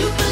You